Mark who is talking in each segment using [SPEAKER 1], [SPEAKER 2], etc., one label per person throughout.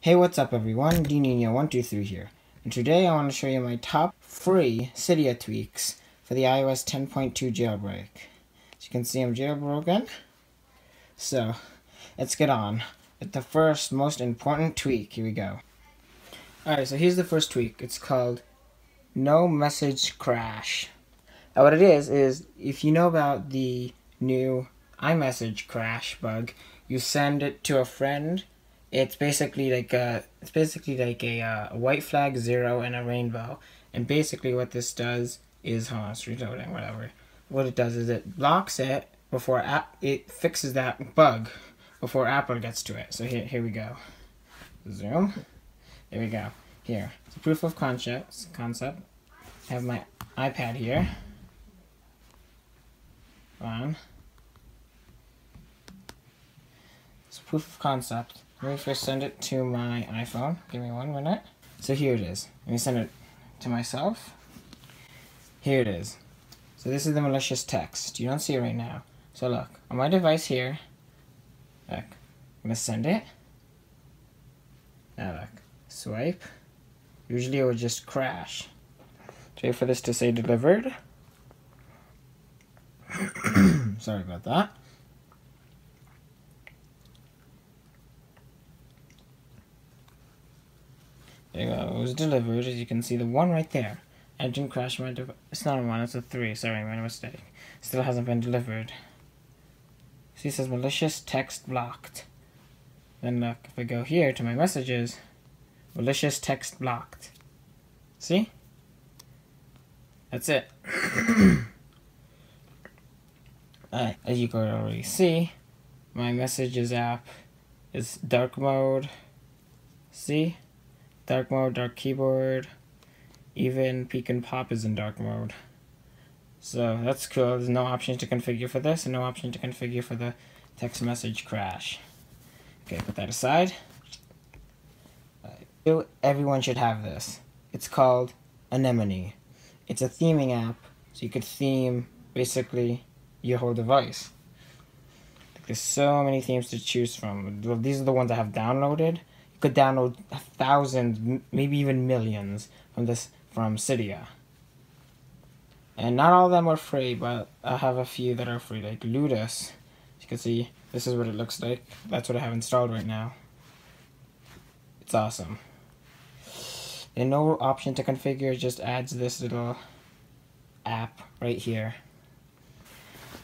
[SPEAKER 1] Hey, what's up everyone? DNinyo123 here. And today I want to show you my top free Cydia tweaks for the iOS 10.2 jailbreak. As you can see, I'm jailbroken. So, let's get on with the first most important tweak. Here we go. Alright, so here's the first tweak. It's called No Message Crash. Now what it is, is if you know about the new iMessage crash bug, you send it to a friend. It's basically like a it's basically like a, uh, a white flag zero and a rainbow. And basically what this does is hold on, it's reloading, whatever. What it does is it blocks it before app it fixes that bug before Apple gets to it. So here here we go. Zoom. There we go. Here. It's a proof of concept concept. I have my iPad here. On. it's proof of concept. Let me first send it to my iPhone. Give me one minute. So here it is. Let me send it to myself. Here it is. So this is the malicious text. You don't see it right now. So look, on my device here, look, I'm gonna send it. Now look, swipe. Usually it would just crash. Wait for this to say delivered. Sorry about that. There you go. It was delivered, as you can see, the one right there. Engine crash my. It's not a one, it's a three. Sorry, my mistake. Still hasn't been delivered. See, it says malicious text blocked. Then look, if I go here to my messages, malicious text blocked. See? That's it. uh, as you can already see, my messages app is dark mode. See? Dark mode, dark keyboard. Even peek and pop is in dark mode. So that's cool. There's no option to configure for this and no option to configure for the text message crash. Okay, put that aside. Everyone should have this. It's called Anemone. It's a theming app, so you could theme basically your whole device. There's so many themes to choose from. These are the ones I have downloaded could download thousands, maybe even millions from this from Cydia. And not all of them are free, but I have a few that are free, like Ludus. You can see this is what it looks like. That's what I have installed right now. It's awesome. And no option to configure, just adds this little app right here.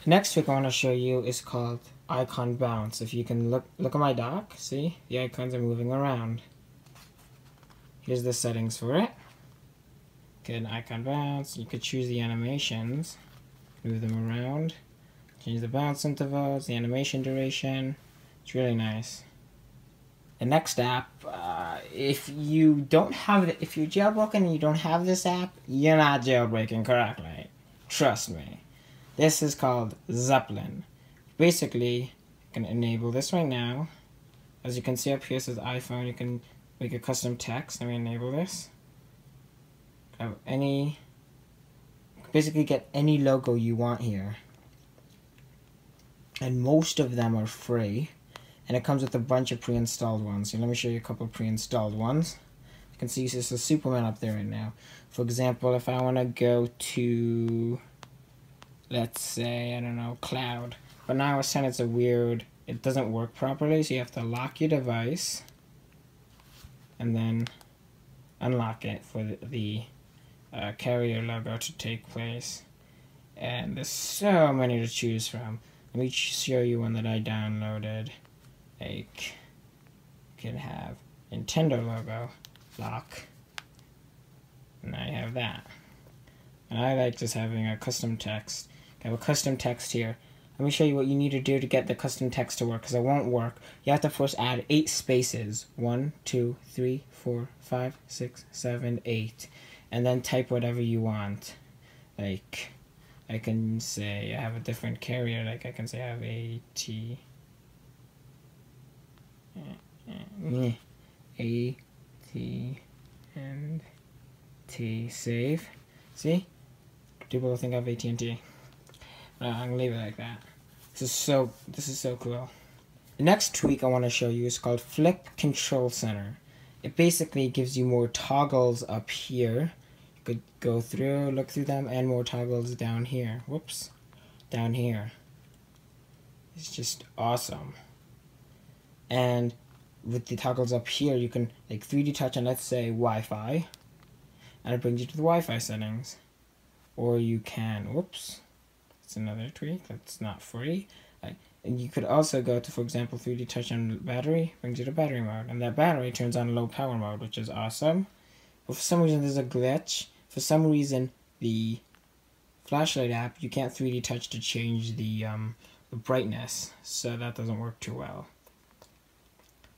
[SPEAKER 1] Next trick I want to show you is called icon bounce. If you can look look at my dock, see the icons are moving around. Here's the settings for it. Get an icon bounce. You could choose the animations, move them around, change the bounce intervals, the animation duration. It's really nice. The next app, uh, if you don't have it, if you're jailbroken and you don't have this app, you're not jailbreaking correctly. Trust me. This is called Zeppelin basically you can enable this right now. As you can see up here says iPhone. You can make a custom text. Let me enable this. Have any basically get any logo you want here. And most of them are free. And it comes with a bunch of pre-installed ones. So let me show you a couple pre-installed ones. You can see there's a Superman up there right now. For example if I want to go to let's say I don't know cloud but now it's saying it's a weird, it doesn't work properly, so you have to lock your device and then unlock it for the, the uh, carrier logo to take place. And there's so many to choose from. Let me show you one that I downloaded. Like, you can have Nintendo logo, lock, and I have that. And I like just having a custom text. I have a custom text here let me show you what you need to do to get the custom text to work, because it won't work. You have to first add eight spaces. One, two, three, four, five, six, seven, eight. And then type whatever you want. Like, I can say I have a different carrier, like I can say I have a T. A T and T save. See? Do people think I have AT&T. Uh, I'm gonna leave it like that. This is so this is so cool. The next tweak I want to show you is called Flip Control Center. it basically gives you more toggles up here. You could go through, look through them, and more toggles down here. Whoops. Down here. It's just awesome. And with the toggles up here, you can like 3D touch on, let's say, Wi-Fi. And it brings you to the Wi-Fi settings. Or you can, whoops. It's another tweak that's not free. And you could also go to, for example, 3D touch on battery, brings you to battery mode. And that battery turns on low power mode, which is awesome. But for some reason, there's a glitch. For some reason, the flashlight app, you can't 3D touch to change the, um, the brightness. So that doesn't work too well.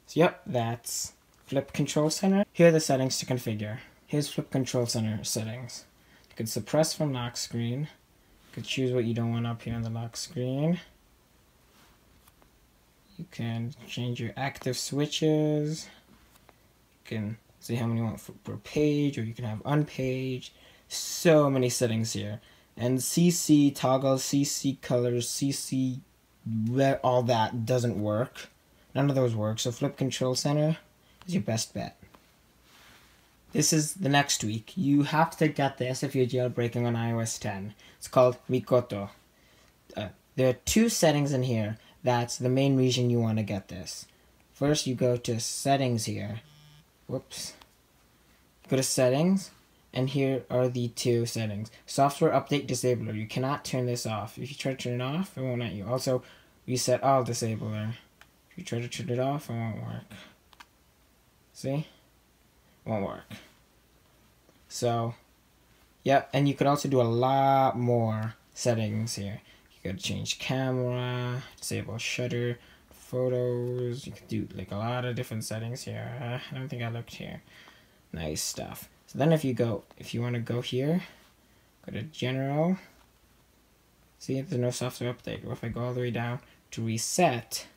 [SPEAKER 1] So yep, that's Flip Control Center. Here are the settings to configure. Here's Flip Control Center settings. You can suppress from lock screen. Can choose what you don't want up here on the lock screen. You can change your active switches. You can see how many you want per page, or you can have unpaged. So many settings here. And CC toggles, CC colors, CC where all that doesn't work. None of those work. So Flip Control Center is your best bet. This is the next week. You have to get this if you're jailbreaking on iOS 10. It's called Mikoto. Uh, there are two settings in here that's the main reason you want to get this. First, you go to settings here. Whoops. Go to settings, and here are the two settings. Software update disabler. You cannot turn this off. If you try to turn it off, it won't let you. Also, reset all disabler. If you try to turn it off, it won't work. See? Won't work. So, yep, and you can also do a lot more settings here. You gotta change camera, disable shutter, photos. You could do like a lot of different settings here. Uh, I don't think I looked here. Nice stuff. So then if you go, if you want to go here, go to general. See, there's no software update. Or if I go all the way down to reset,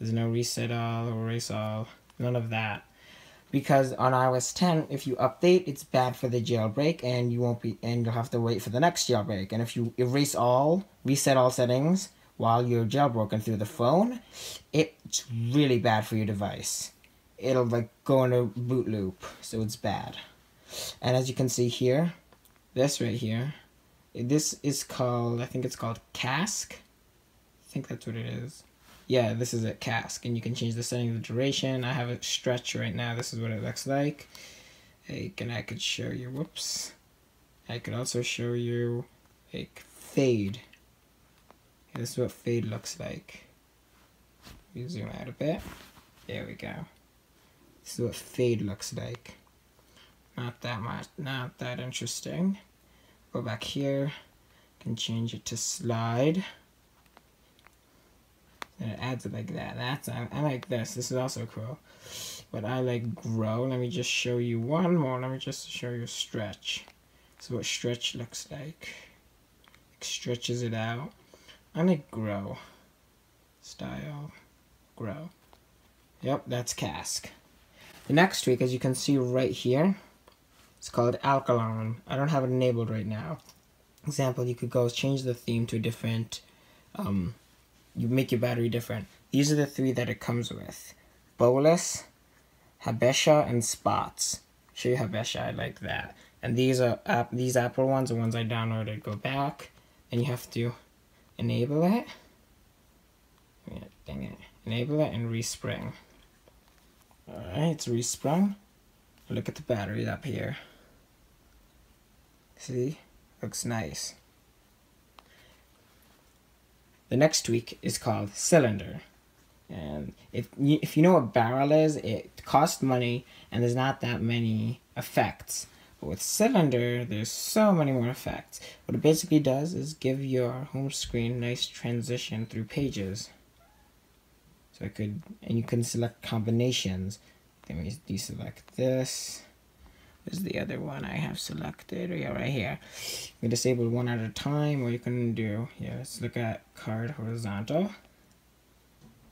[SPEAKER 1] there's no reset all or erase all, none of that because on iOS 10, if you update, it's bad for the jailbreak, and you won't be, and you'll have to wait for the next jailbreak. And if you erase all, reset all settings while you're jailbroken through the phone, it's really bad for your device. It'll like go in a boot loop, so it's bad. And as you can see here, this right here, this is called, I think it's called Cask. I think that's what it is yeah, this is a cask, and you can change the setting of the duration. I have a stretch right now. This is what it looks like. Hey, and I could show you, whoops. I could also show you a fade. This is what fade looks like. We zoom out a bit. There we go. This is what fade looks like. Not that much, not that interesting. Go back here, can change it to slide. And it adds it like that. That's I, I like this. This is also cool. But I like grow. Let me just show you one more. Let me just show you stretch. So what stretch looks like. It stretches it out. I like grow. Style. Grow. Yep, that's cask. The next tweak, as you can see right here, it's called Alkaline. I don't have it enabled right now. Example, you could go change the theme to a different um, you make your battery different. These are the three that it comes with. Bolus, Habesha, and Spots. Show you Habesha, I like that. And these are app these Apple ones, the ones I downloaded, go back, and you have to enable it. Yeah, dang it. Enable it and respring. Alright, it's resprung. Look at the battery up here. See? Looks nice. The next tweak is called cylinder. And if you, if you know what barrel is, it costs money and there's not that many effects. But with cylinder, there's so many more effects. What it basically does is give your home screen nice transition through pages. So I could, and you can select combinations. Let me deselect this is the other one I have selected. Yeah, right here. Can disable one at a time, or you can do, yeah, let's look at card horizontal.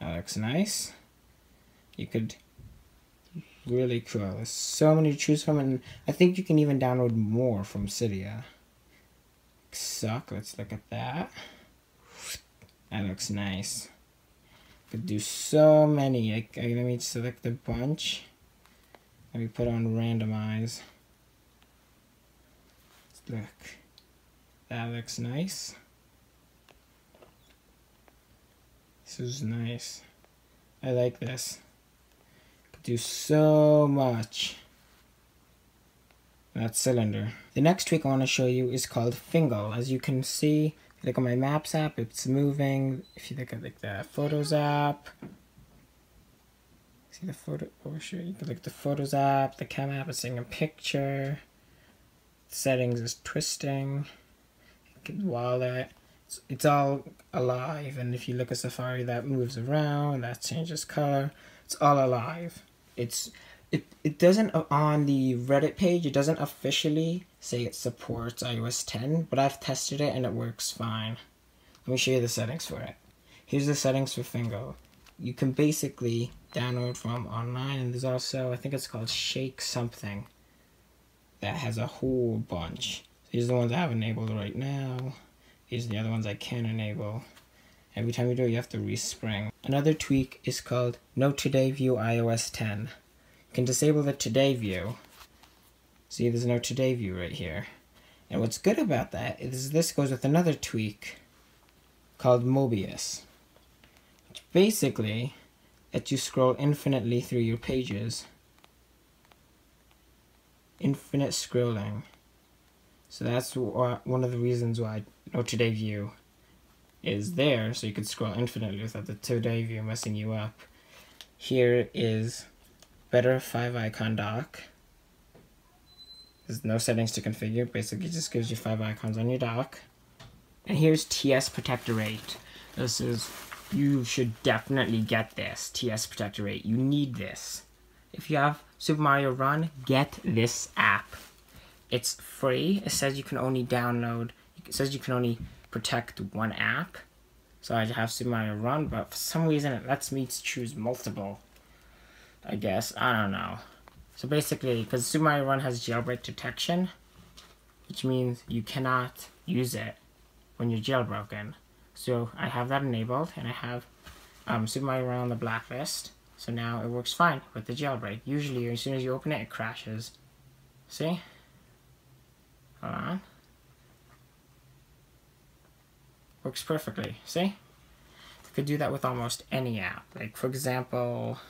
[SPEAKER 1] That looks nice. You could, really cool. There's so many to choose from, and I think you can even download more from Cydia. Suck, let's look at that. That looks nice. Could do so many. Like, let me select a bunch. Let me put on randomize. Look. That looks nice. This is nice. I like this. Could do so much. That cylinder. The next tweak I want to show you is called Fingal. As you can see, if you look at my Maps app, it's moving. If you look at like the Photos app, see the photo, oh sure, you can look at the Photos app, the Cam app is taking a picture. Settings is twisting. Wallet. It's, it's all alive, and if you look at Safari, that moves around, that changes color. It's all alive. It's it, it doesn't uh, on the Reddit page it doesn't officially say it supports iOS 10 but I've tested it and it works fine let me show you the settings for it here's the settings for Fingal you can basically download from online and there's also I think it's called Shake something that has a whole bunch these are the ones I have enabled right now these are the other ones I can enable every time you do it you have to respring another tweak is called No Today View iOS 10 You can disable the today view. See, there's no today view right here. And what's good about that is this goes with another tweak called Mobius. Which basically lets you scroll infinitely through your pages. Infinite scrolling. So that's one of the reasons why No Today View is there, so you could scroll infinitely without the Today View messing you up. Here is better 5 icon dock. There's no settings to configure, basically just gives you 5 icons on your dock. And here's TS Protector 8. This is, you should definitely get this, TS Protector 8. You need this. If you have Super Mario Run, get this app. It's free. It says you can only download, it says you can only protect one app. So I have Super Mario Run, but for some reason it lets me choose multiple. I guess. I don't know. So basically, because Super Mario Run has jailbreak detection, which means you cannot use it when you're jailbroken. So I have that enabled, and I have um, Super Mario Run on the blacklist. So now it works fine with the jailbreak. Usually, as soon as you open it, it crashes. See? Hold on. Works perfectly. See? You could do that with almost any app. Like, for example,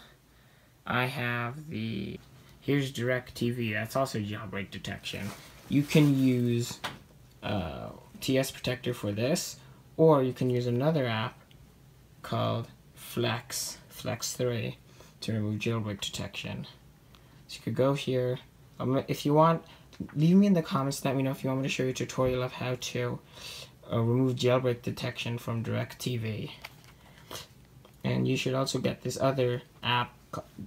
[SPEAKER 1] I have the, here's DirecTV, that's also jailbreak detection. You can use uh, TS Protector for this, or you can use another app called Flex, Flex 3, to remove jailbreak detection. So you could go here, um, if you want, leave me in the comments, let me know if you want me to show you a tutorial of how to uh, remove jailbreak detection from DirecTV. And you should also get this other app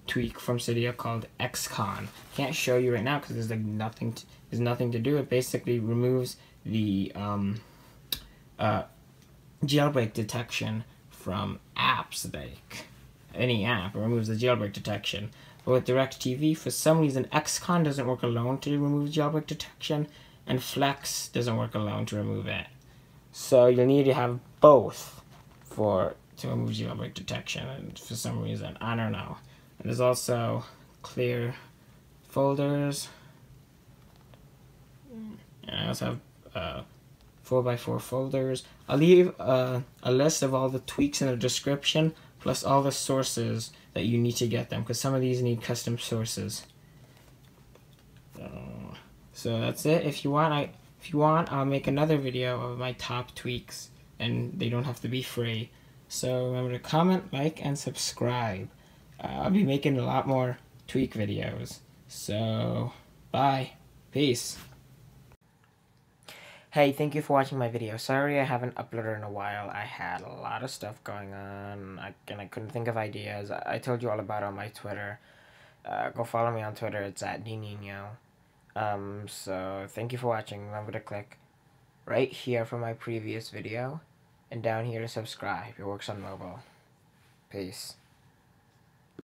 [SPEAKER 1] tweak from Cydia called XCon. Can't show you right now because there's like nothing. To, there's nothing to do. It basically removes the um, uh, jailbreak detection from apps like any app. Removes the jailbreak detection. But with DirecTV, for some reason, XCon doesn't work alone to remove jailbreak detection, and Flex doesn't work alone to remove it. So you'll need to have both for to remove jailbreak detection, and for some reason, I don't know. And there's also clear folders. And I also have uh, 4x4 folders. I'll leave uh, a list of all the tweaks in the description, plus all the sources that you need to get them, because some of these need custom sources. So that's it. If you want, I if you want, I'll make another video of my top tweaks, and they don't have to be free. So remember to comment, like, and subscribe. Uh, I'll be making a lot more tweak videos. So, bye. Peace. Hey, thank you for watching my video. Sorry I haven't uploaded in a while. I had a lot of stuff going on, I, and I couldn't think of ideas. I, I told you all about it on my Twitter. Uh, go follow me on Twitter. It's at DNinyo. Um, so, thank you for watching. Remember to click right here for my previous video, and down here to subscribe. It works on mobile. Peace.